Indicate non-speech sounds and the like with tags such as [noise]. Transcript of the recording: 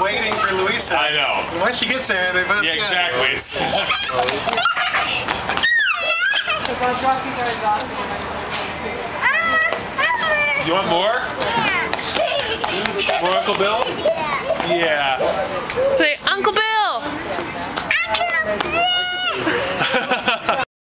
waiting for Louisa. I know. Once she gets there, they both Yeah, exactly. [laughs] you want more? Yeah. More Uncle Bill? Yeah. Say,